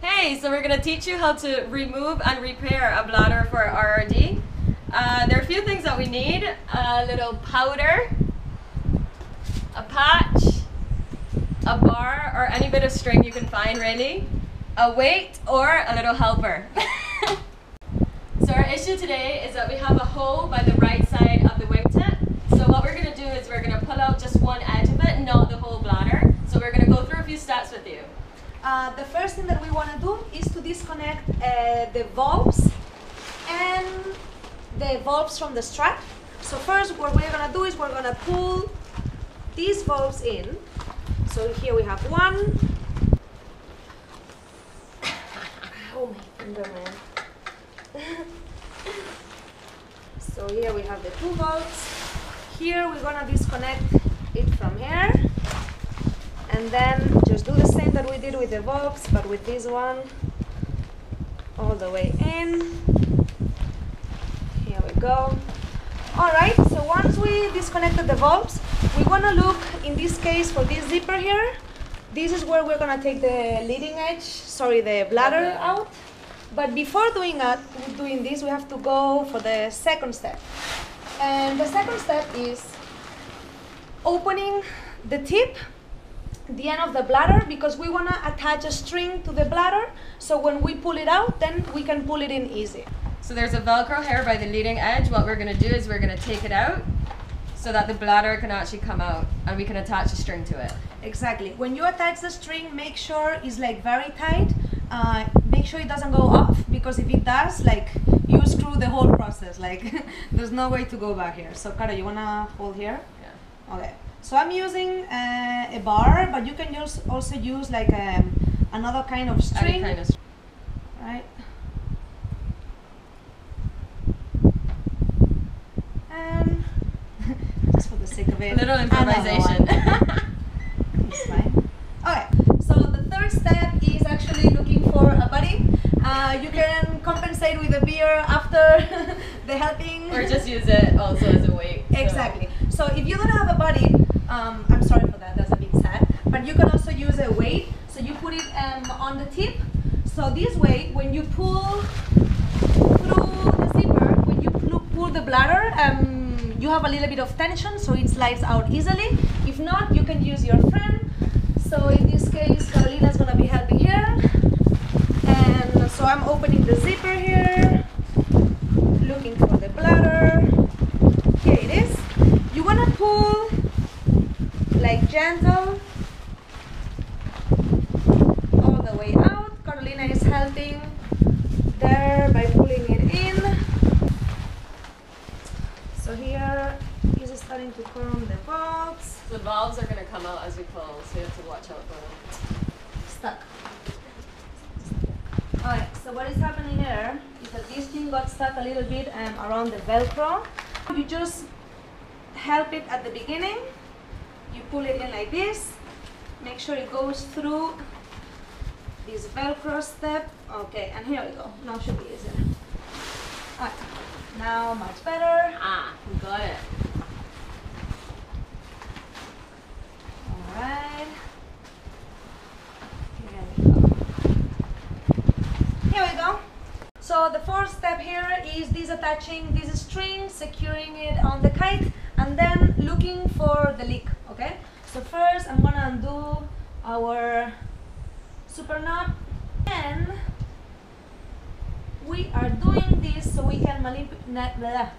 Hey, so we're going to teach you how to remove and repair a bladder for RRD. Uh, there are a few things that we need. A little powder, a patch, a bar or any bit of string you can find really, a weight or a little helper. so our issue today is that we have a hole by the right side of the wingtip. So what we're going to do is we're going to pull out just one edge of it, not the whole bladder. So we're going to go through a few steps with you. Uh, the first thing that we want to do is to disconnect uh, the valves and the valves from the strap. So first what we're going to do is we're going to pull these valves in. So here we have one. oh my finger man. so here we have the two valves. Here we're going to disconnect it from here and then just do the same that we did with the valves but with this one. All the way in. Here we go. All right so once we disconnected the valves we want to look in this case for this zipper here. This is where we're going to take the leading edge sorry the bladder out. But before doing that doing this we have to go for the second step. And the second step is opening the tip the end of the bladder because we want to attach a string to the bladder. So when we pull it out then we can pull it in easy. So there's a velcro here by the leading edge. What we're going to do is we're going to take it out so that the bladder can actually come out and we can attach a string to it. exactly. When you attach the string make sure it's like very tight. Uh, make sure it doesn't go off because if it does like you screw the whole process. Like there's no way to go back here. So Cara you want to hold here? Yeah. Okay, so I'm using uh, a bar, but you can use also use like um, another kind of string, kind of right? And just for the sake of it, a little improvisation. It's fine. Okay, so the third step is actually looking for a buddy. Uh, you can compensate with a beer after the helping. or just use it also as a weight. so- Exactly. So if you don't have a body, um, I'm sorry for that. That's a bit sad. But you can also use a weight. So you put it um, on the tip. So this way, when you pull through the zipper, when you pull, the bladder, um, you have a little bit of tension, so it slides out easily. If not, you can use your friend. So in this case, Carolina's gonna be helping here. And so I'm opening the zipper here, looking for the bladder. Here it is. You want to pull like gentle all the way out. Carolina is helping there by pulling it in. So here is starting to form the box. The valves are going to come out as we pull, so you have to watch out for them. Stuck. Alright, so what is happening here is that this thing got stuck a little bit um, around the velcro. You just help it at the beginning. You pull it in like this. Make sure it goes through this velcro step. Okay, and here we go. Now should be easier. Alright, now much better. Ah, we got it. Alright. Here we go. Here we go. So the fourth step here is disattaching this string, securing it on the kite, and then looking for the leak, okay? So first I'm gonna undo our super knot and we are doing this so we can manip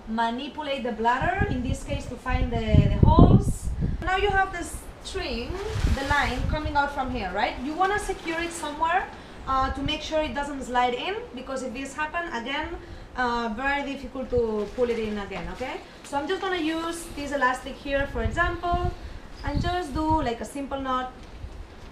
manipulate the bladder, in this case to find the, the holes. Now you have the string, the line coming out from here, right? You want to secure it somewhere uh, to make sure it doesn't slide in because if this happen again, uh, very difficult to pull it in again, okay? So I'm just going to use this elastic here, for example, and just do like a simple knot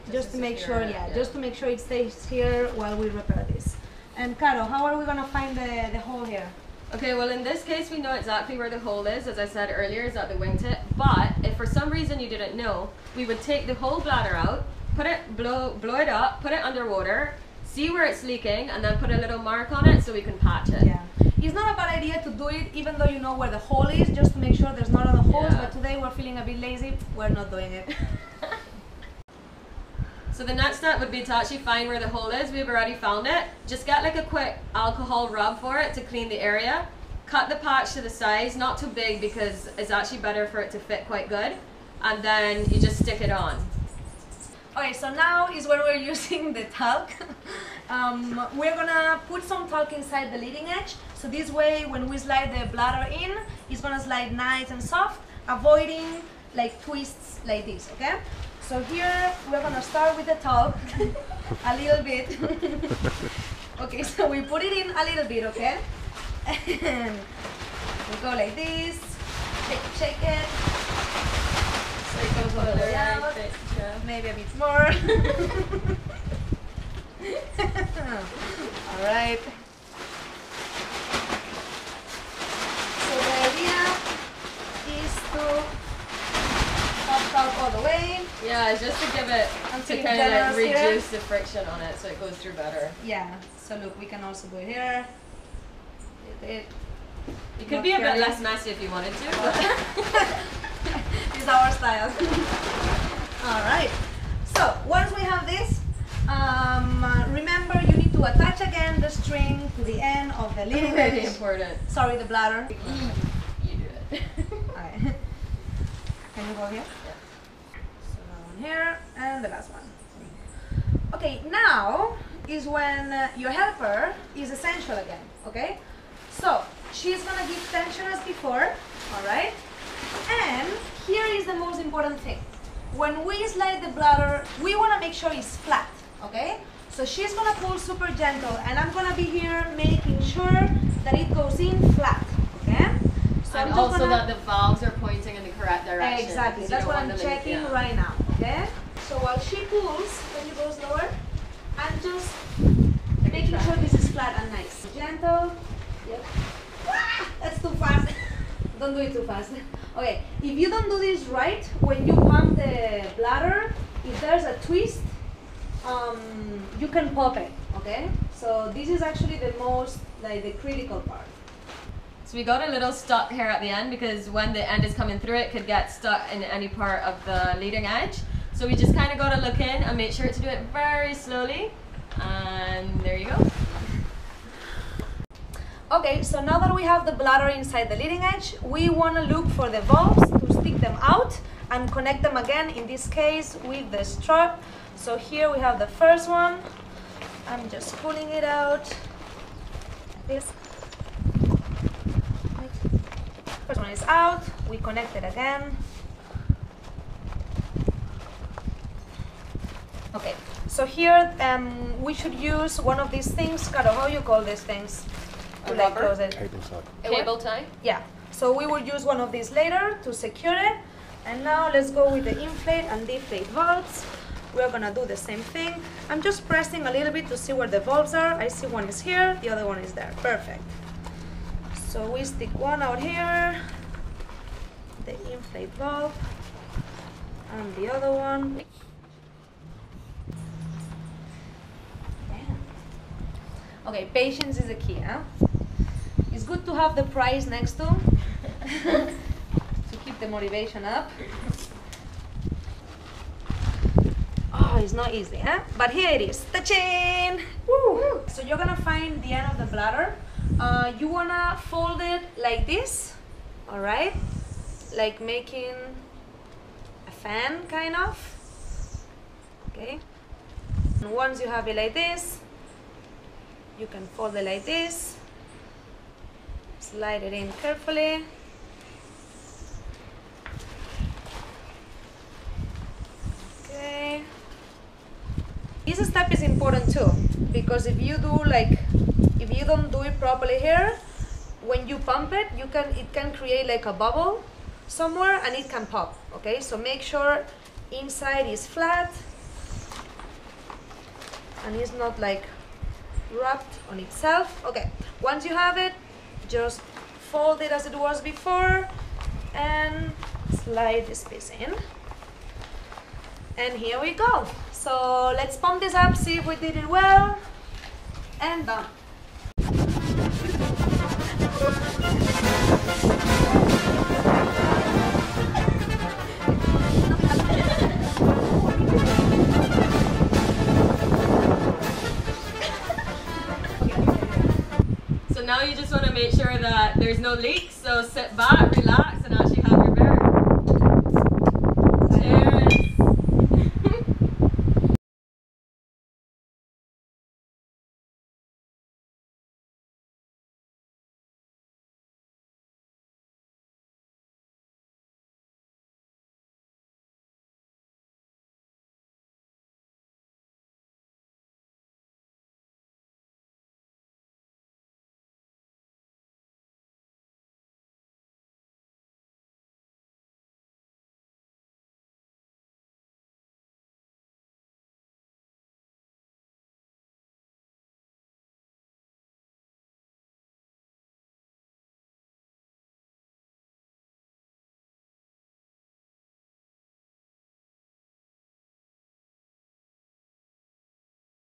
Just just, to to make sure, it, yeah, yeah. just to make sure it stays here while we repair this. And Caro, how are we gonna find the, the hole here? Okay, well in this case we know exactly where the hole is, as I said earlier, is at the wingtip. But if for some reason you didn't know, we would take the whole bladder out, put it, blow, blow it up, put it underwater, see where it's leaking, and then put a little mark on it so we can patch it. Yeah. It's not a bad idea to do it even though you know where the hole is, just to make sure there's not other holes, Yeah. but today we're feeling a bit lazy, we're not doing it. So the next step would be to actually find where the hole is. We've already found it. Just get like a quick alcohol rub for it to clean the area. Cut the patch to the size, not too big because it's actually better for it to fit quite good. And then you just stick it on. Okay, so now is when we're using the talc. um, we're gonna put some talc inside the leading edge. So this way, when we slide the bladder in, it's gonna slide nice and soft, avoiding like twists like this, okay? So here, we're gonna start with the top a little bit. okay, so we put it in a little bit, okay? And we go like this, shake, shake it, So it goes all the way out. maybe a bit more. All right. So the idea is to pop talc all the way. Yeah, it's just to give it, to kind of like generous here. reduce the friction on it so it goes through better. Yeah. So look, we can also do it here. It, it. You could be a bit less messy if you wanted to, is our style. All right. So once we have this, um, remember you need to attach again the string to the end of the leading really important. Sorry, the bladder. You do it. Alright. Can you go here? Here and the last one. Okay, now is when uh, your helper is essential again. Okay, so she's gonna give tension as before. All right, and here is the most important thing. When we slide the bladder, we wanna make sure it's flat. Okay, so she's gonna pull super gentle, and I'm gonna be here making sure that it goes in flat. Okay. And I'm also that the valves are pointing in the correct direction. Exactly, that's what I'm checking yeah. right now, okay? So while she pulls, when you go slower, I'm just making sure this is flat and nice. Gentle, yep. Ah, that's too fast. don't do it too fast. Okay, if you don't do this right, when you pump the bladder, if there's a twist, um, you can pop it, okay? So this is actually the most, like the critical part. So we got a little stuck here at the end because when the end is coming through, it could get stuck in any part of the leading edge. So we just kind of got to look in and make sure to do it very slowly. And there you go. Okay, so now that we have the bladder inside the leading edge, we want to look for the valves to stick them out and connect them again, in this case with the strap. So here we have the first one. I'm just pulling it out. This. First one is out, we connect it again. Okay, so here um, we should use one of these things. Caro, how you call these things? To, like, close it. Cable tie. Cable tie. Yeah, so we will use one of these later to secure it. And now let's go with the inflate and deflate valves. We're gonna do the same thing. I'm just pressing a little bit to see where the valves are. I see one is here, the other one is there. Perfect. So we stick one out here, the and the other one. Okay, patience is the key, huh? It's good to have the price next to to keep the motivation up. Oh, it's not easy, huh? But here it is. Ta-chin! Woo! So you're gonna find the end of the bladder. Uh, you wanna fold it like this, all right? Like making a fan, kind of. Okay. And once you have it like this, you can fold it like this. Slide it in carefully. Okay. This step is important too because if you do like if you don't do it properly here, when you pump it, you can it can create like a bubble somewhere and it can pop. Okay, so make sure inside is flat and it's not like wrapped on itself. Okay, once you have it, just fold it as it was before and slide this piece in. And here we go. So let's pump this up, see if we did it well. And done. Make sure that there's no leaks. So sit back, relax,